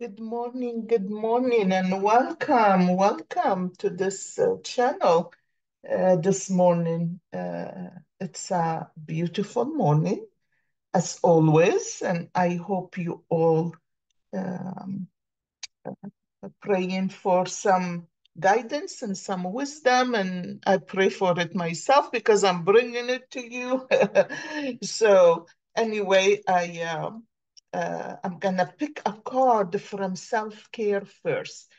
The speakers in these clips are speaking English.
Good morning, good morning, and welcome, welcome to this uh, channel uh, this morning. Uh, it's a beautiful morning, as always, and I hope you all um, praying for some guidance and some wisdom, and I pray for it myself because I'm bringing it to you. so anyway, I. Um, uh, I'm gonna pick a card from self-care first.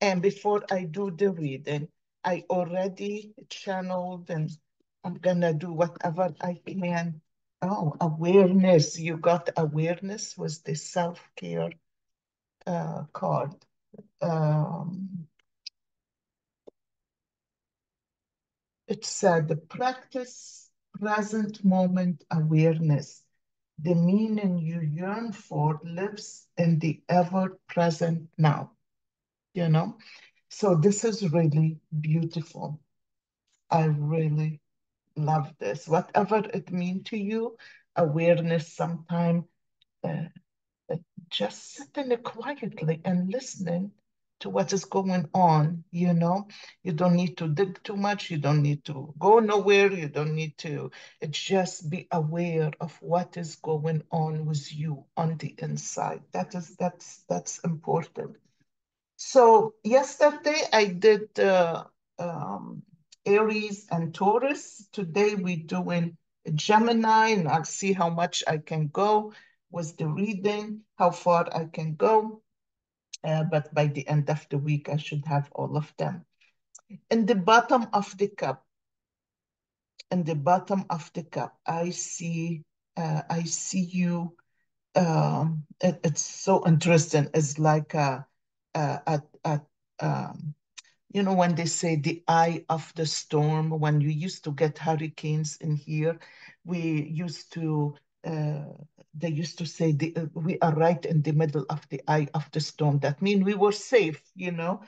And before I do the reading, I already channeled and I'm gonna do whatever I can. Oh, awareness. You got awareness was the self-care uh, card. Um, it said practice present moment awareness the meaning you yearn for lives in the ever present now. You know? So this is really beautiful. I really love this. Whatever it means to you, awareness sometime, uh, uh, just sitting quietly and listening to what is going on, you know. You don't need to dig too much. You don't need to go nowhere. You don't need to just be aware of what is going on with you on the inside. That is that's that's important. So yesterday I did uh, um, Aries and Taurus. Today we're doing Gemini, and I'll see how much I can go with the reading, how far I can go. Uh, but by the end of the week, I should have all of them. In the bottom of the cup, in the bottom of the cup, I see, uh, I see you. Um, it, it's so interesting. It's like a, a, a, a um, you know, when they say the eye of the storm, when you used to get hurricanes in here, we used to, they used to say the, uh, we are right in the middle of the eye of the storm. That means we were safe, you know.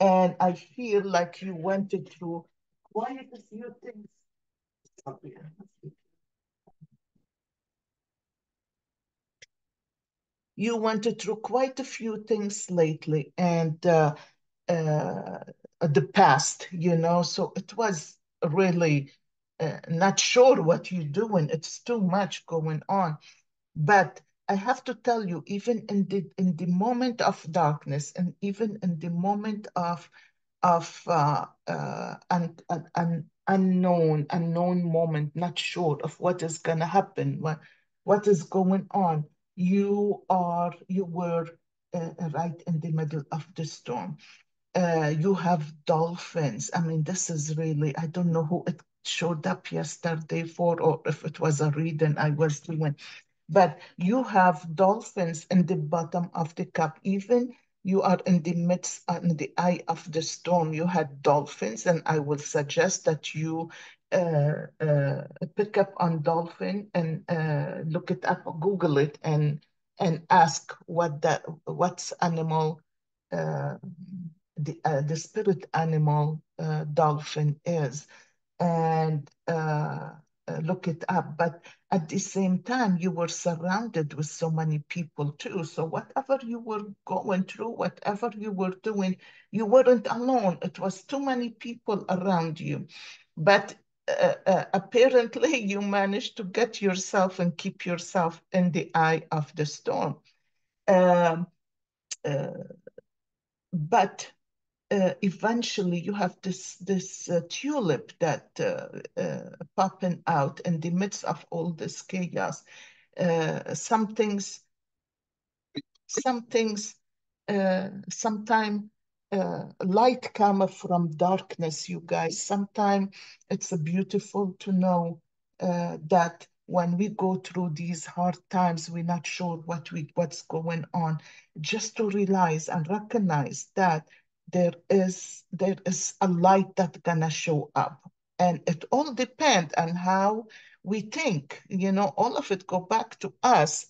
And I feel like you went through quite a few things. You went through quite a few things lately, and uh, uh, the past, you know. So it was really uh, not sure what you're doing. It's too much going on. But I have to tell you, even in the in the moment of darkness, and even in the moment of of uh, uh, an, an, an unknown unknown moment, not sure of what is gonna happen, what what is going on, you are you were uh, right in the middle of the storm uh, you have dolphins. I mean, this is really, I don't know who it showed up yesterday for, or if it was a reading I was doing, but you have dolphins in the bottom of the cup. Even you are in the midst, uh, in the eye of the storm, you had dolphins, and I will suggest that you uh, uh, pick up on dolphin and uh, look it up, Google it, and and ask what that what's animal uh, the, uh, the spirit animal dolphin is and uh, uh, look it up. But at the same time, you were surrounded with so many people too. So whatever you were going through, whatever you were doing, you weren't alone. It was too many people around you. But uh, uh, apparently you managed to get yourself and keep yourself in the eye of the storm. Um, uh, but uh, eventually you have this this uh, tulip that uh, uh popping out in the midst of all this chaos. Uh, some things, some things, uh, sometime light come from darkness. You guys, sometimes it's beautiful to know that when we go through these hard times, we're not sure what we what's going on. Just to realize and recognize that there is there is a light that's gonna show up and it all depends on how we think you know all of it go back to us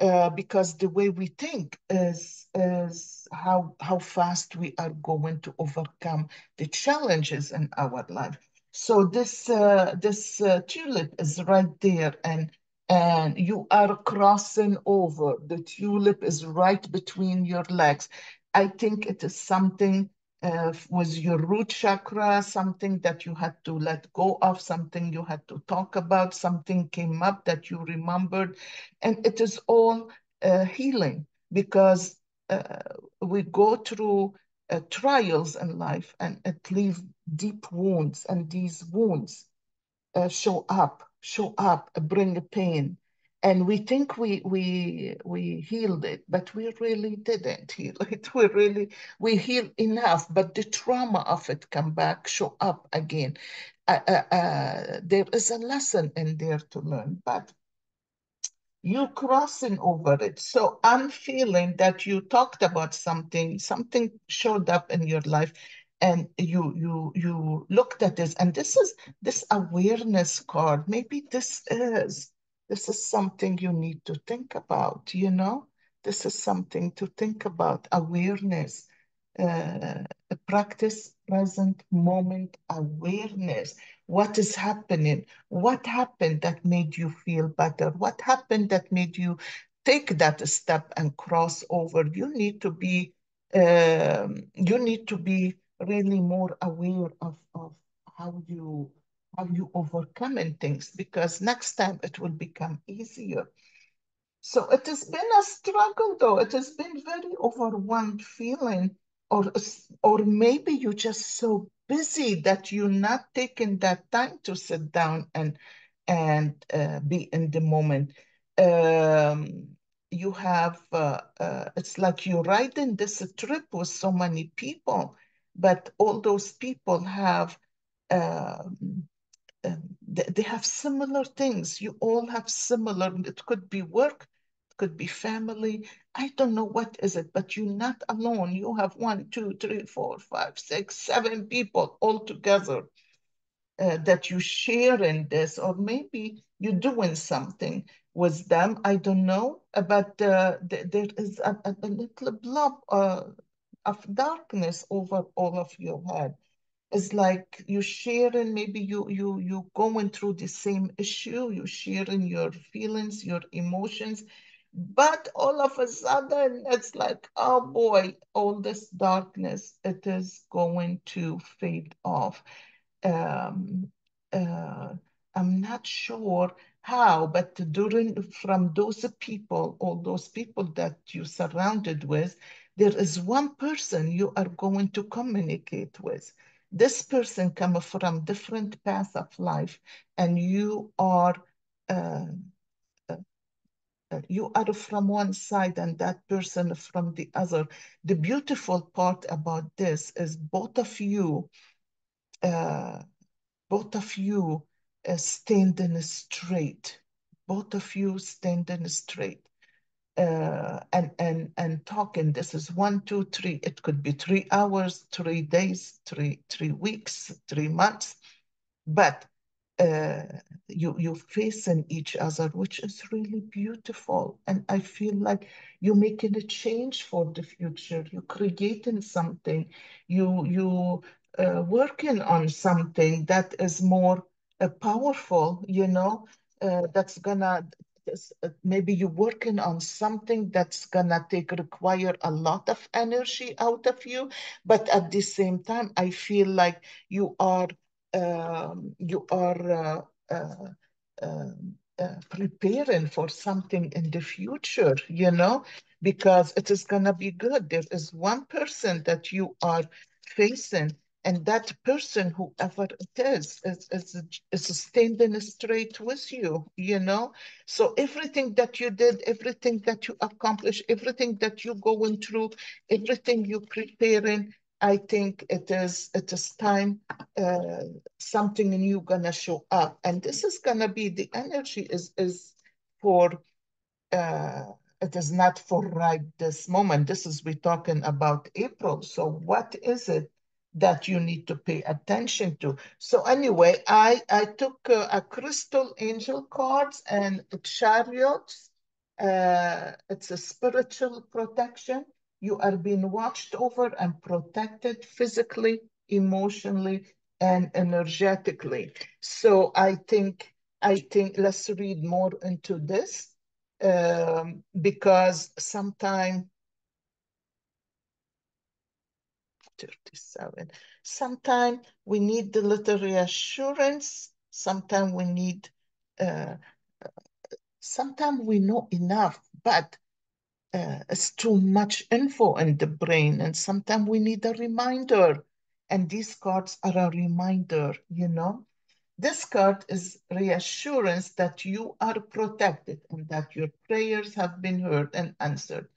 uh, because the way we think is is how how fast we are going to overcome the challenges in our life so this uh, this uh, tulip is right there and and you are crossing over. The tulip is right between your legs. I think it is something uh, was your root chakra, something that you had to let go of, something you had to talk about, something came up that you remembered. And it is all uh, healing because uh, we go through uh, trials in life and it leaves deep wounds, and these wounds uh, show up, show up, bring pain and we think we we we healed it but we really didn't heal it. We really we healed enough but the trauma of it come back show up again. Uh, uh, uh, there is a lesson in there to learn but you crossing over it so i'm feeling that you talked about something something showed up in your life and you you you looked at this and this is this awareness card maybe this is this is something you need to think about, you know? This is something to think about awareness, uh, practice present moment awareness. What is happening? What happened that made you feel better? What happened that made you take that step and cross over? You need to be, um, you need to be really more aware of, of how you how you overcoming things because next time it will become easier. So it has been a struggle though. It has been very overwhelmed feeling or or maybe you're just so busy that you're not taking that time to sit down and and uh, be in the moment. Um, you have uh, uh, it's like you're riding this trip with so many people, but all those people have um, they, they have similar things. You all have similar, it could be work, it could be family. I don't know what is it, but you're not alone. You have one, two, three, four, five, six, seven people all together uh, that you share in this, or maybe you're doing something with them. I don't know, but uh, th there is a, a, a little blob uh, of darkness over all of your head it's like you sharing maybe you you you going through the same issue you sharing your feelings your emotions but all of a sudden it's like oh boy all this darkness it is going to fade off. Um, uh, i'm not sure how but during from those people all those people that you surrounded with there is one person you are going to communicate with this person come from different paths of life and you are uh, uh, uh, you are from one side and that person from the other. The beautiful part about this is both of you uh, both of you uh, standing straight. Both of you standing straight uh, and and and talking. This is one, two, three. It could be three hours, three days, three three weeks, three months, but uh, you you facing each other, which is really beautiful. And I feel like you're making a change for the future. You're creating something. You you uh, working on something that is more uh, powerful. You know, uh, that's gonna maybe you're working on something that's gonna take require a lot of energy out of you, but at the same time, I feel like you are um, you are uh, uh, um, uh, preparing for something in the future, you know, because it is gonna be good. There is one person that you are facing and that person, whoever it is, is, is, is standing straight with you, you know? So everything that you did, everything that you accomplished, everything that you're going through, everything you're preparing, I think it is it is time uh, something new gonna show up, and this is gonna be the energy is is for uh, it is not for right this moment. This is we're talking about April. So what is it that you need to pay attention to. So anyway, I, I took uh, a crystal angel cards and chariots. Uh, it's a spiritual protection. You are being watched over and protected physically, emotionally, and energetically. So I think I think let's read more into this um, because sometime 37. Sometimes we need the little reassurance. Sometimes we need, uh, sometimes we know enough, but uh, it's too much info in the brain. And sometimes we need a reminder. And these cards are a reminder, you know? This card is reassurance that you are protected and that your prayers have been heard and answered.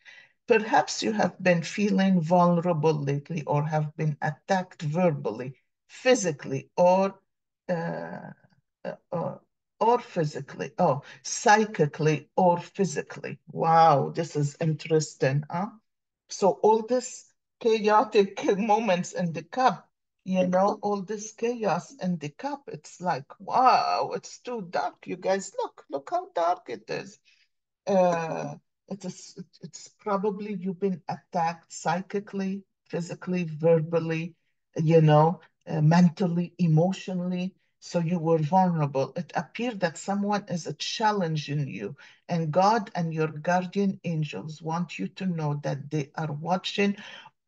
Perhaps you have been feeling vulnerable lately or have been attacked verbally, physically, or uh, uh, or, or physically, oh, psychically or physically. Wow, this is interesting, huh? So all this chaotic moments in the cup, you know, all this chaos in the cup, it's like, wow, it's too dark. You guys, look, look how dark it is. Uh, it is, it's probably you've been attacked psychically, physically, verbally, you know, uh, mentally, emotionally. So you were vulnerable. It appeared that someone is challenging you, and God and your guardian angels want you to know that they are watching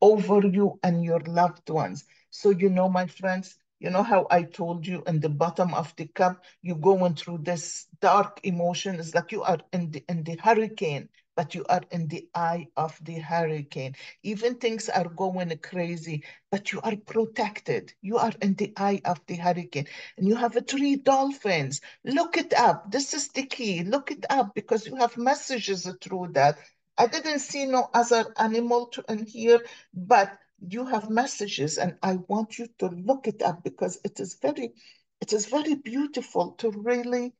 over you and your loved ones. So, you know, my friends, you know how I told you in the bottom of the cup, you're going through this dark emotion. It's like you are in the in the hurricane, but you are in the eye of the hurricane. Even things are going crazy, but you are protected. You are in the eye of the hurricane. And you have three dolphins. Look it up. This is the key. Look it up because you have messages through that. I didn't see no other animal to, in here, but you have messages and I want you to look it up because it is very, it is very beautiful to really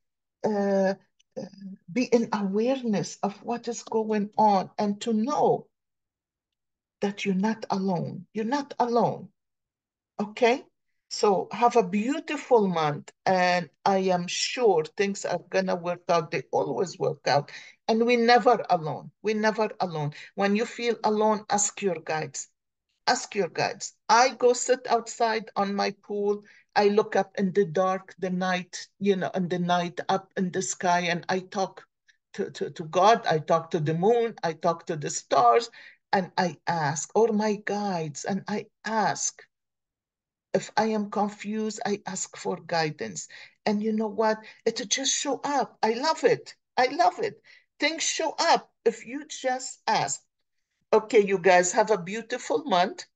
uh, be in awareness of what is going on and to know that you're not alone. You're not alone. Okay? So have a beautiful month, and I am sure things are gonna work out. They always work out. And we're never alone. We're never alone. When you feel alone, ask your guides ask your guides. I go sit outside on my pool. I look up in the dark, the night, you know, in the night up in the sky, and I talk to, to, to God. I talk to the moon. I talk to the stars, and I ask, or my guides, and I ask. If I am confused, I ask for guidance. And you know what? It just show up. I love it. I love it. Things show up if you just ask. Okay, you guys have a beautiful month.